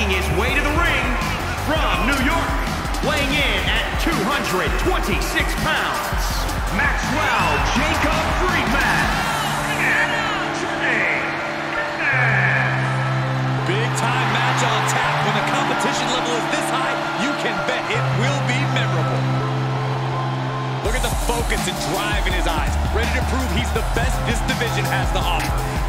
Making his way to the ring from New York, weighing in at 226 pounds, Maxwell Jacob Friedman. Big time match on tap. When the competition level is this high, you can bet it will be memorable. Look at the focus and drive in his eyes. Ready to prove he's the best this division has to offer.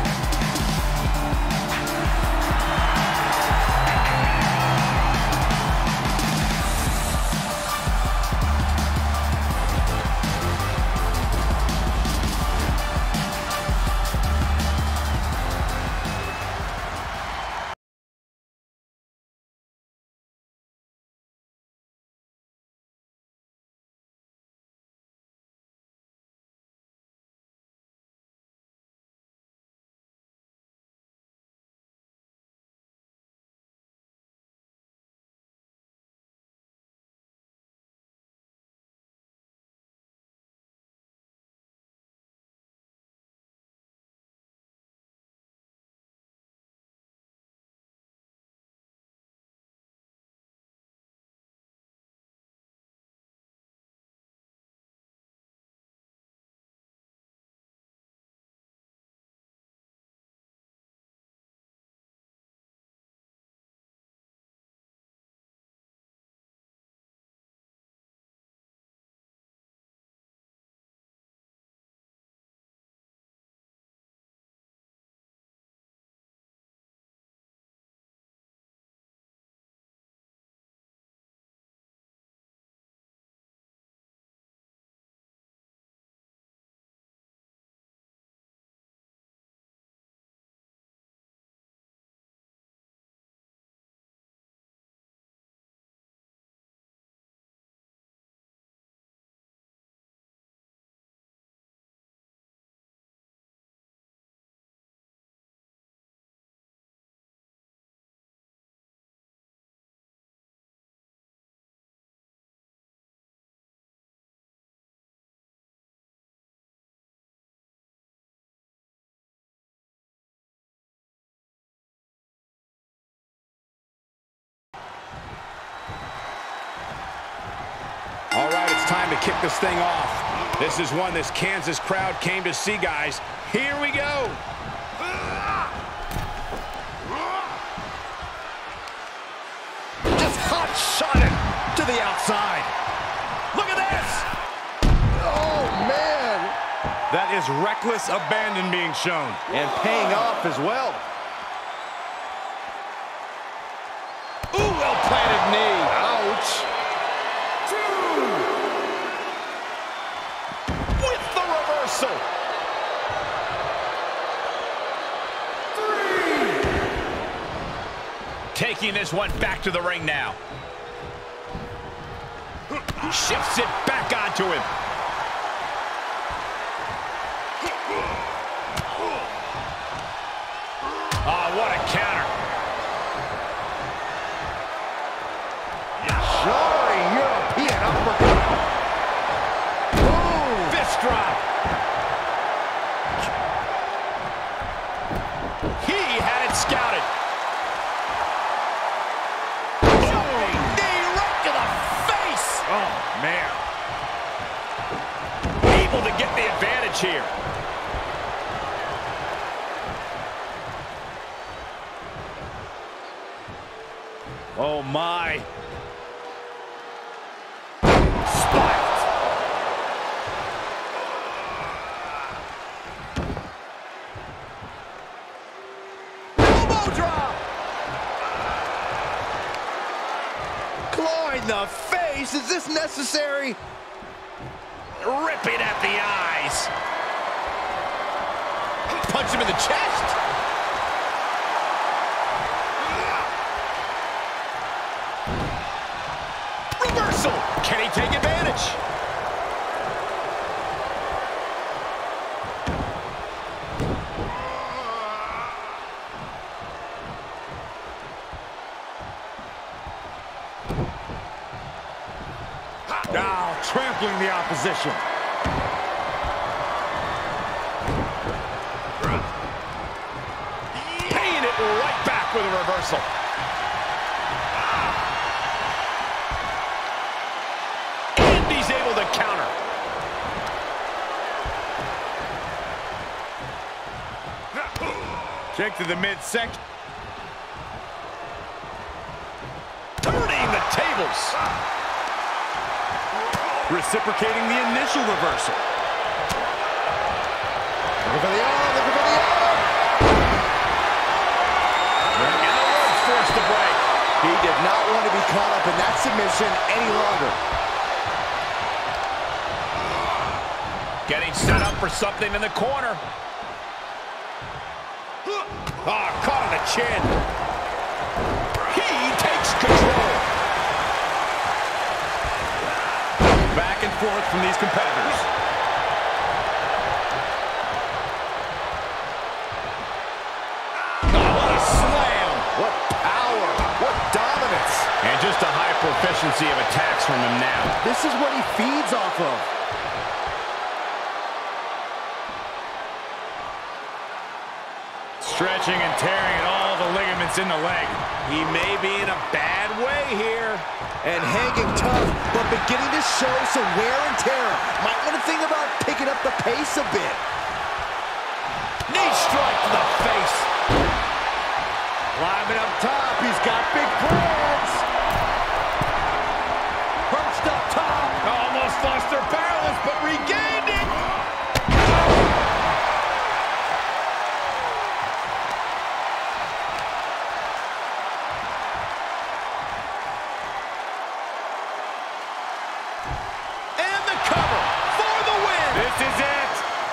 To kick this thing off. This is one this Kansas crowd came to see, guys. Here we go. Just hot shot it to the outside. Look at this. Oh, man. That is reckless abandon being shown. And paying off as well. Ooh, well-planted knee. Ouch. With the reversal. Taking this one back to the ring now. Shifts it back onto him. The advantage here. Oh, my. Spiked. Claw in the face. Is this necessary? Ripping at the eyes. Punch him in the chest. Reversal. Can he take advantage? Now trampling the opposition. Paying it right back with a reversal. And he's able to counter. Kick to the midsection. Turning the tables. Reciprocating the initial reversal. Looking for the arm, looking for the arm. And the ropes forced to break. He did not want to be caught up in that submission any longer. Getting set up for something in the corner. Ah, caught on the chin. Forth from these competitors. Oh, what a slam. What power, what dominance. And just a high proficiency of attacks from him now. This is what he feeds off of. Stretching and tearing it all the ligaments in the leg. He may be in a bad way here. And hanging tough, but beginning to show some wear and tear. Might want to think about picking up the pace a bit.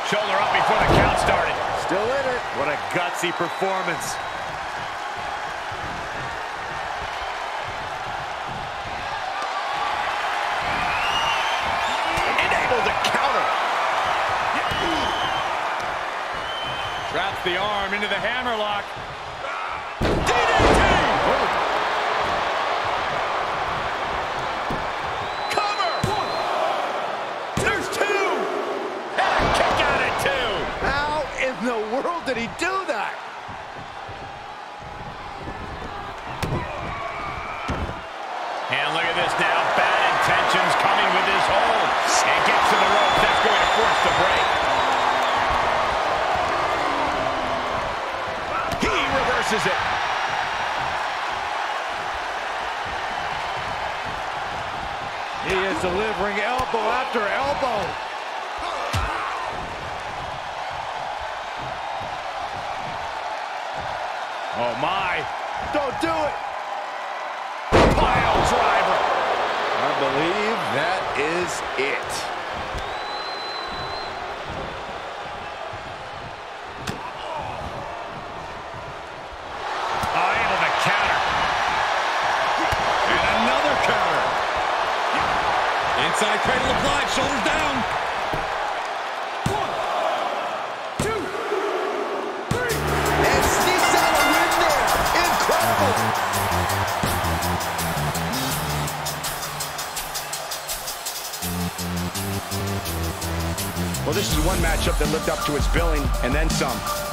Shoulder up before the count started. Still in it. What a gutsy performance. And able to counter. Traps the arm into the hammerlock. DDT! Cover! There's two! And a kick out at two! How in the world did he do that? And look at this now. Bad intentions coming with this hold. And gets to the rope. That's going to force the break. He reverses it. He is delivering elbow after elbow. Oh, my. Don't do it. Pile driver. I believe that is it. Well, this is one matchup that lived up to its billing and then some.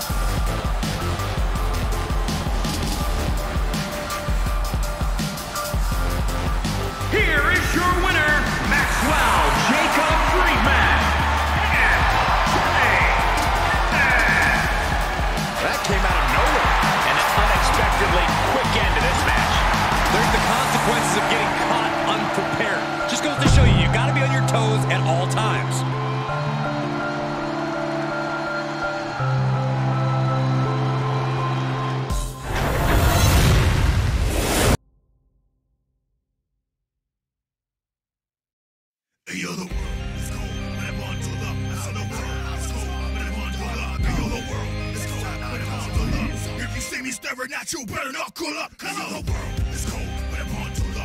Cool up, the world